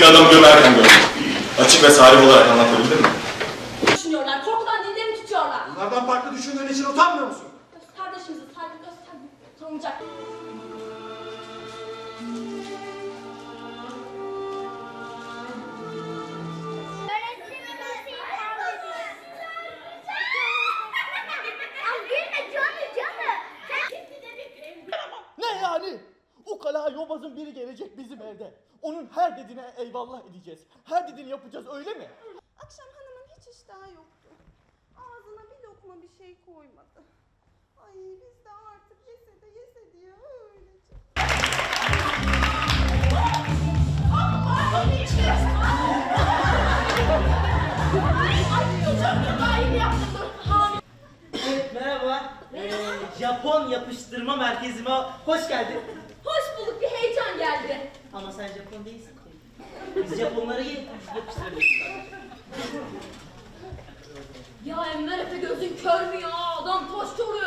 bir adam gömerken gördüm. Açık ve sarih olarak anlatabildim mi? Düşünüyorlar, korkudan dillerimi tutuyorlar. Bunlardan farklı düşündüğün için utanmıyor musun? Öz kardeşimizi saygı göstermek utanacak. ukala yobazın biri gelecek bizim evde. Onun her dediğine eyvallah edeceğiz. Her dediğini yapacağız öyle mi? Akşam hanımın hiç iştahı yoktu. Ağzına bir lokma bir şey koymadı. Ay biz de artık yese de yese diye öylece. Ay, ay, ay, ay, ay, ay, ay, ay, ee, Japon yapıştırma merkezime hoş geldin. Hoş bulduk bir heyecan geldi. Ama sen Japon değilsin. ki. Biz Japonları ye- Ya Enver Efe gözün kör mü ya? Adam taş çoruyor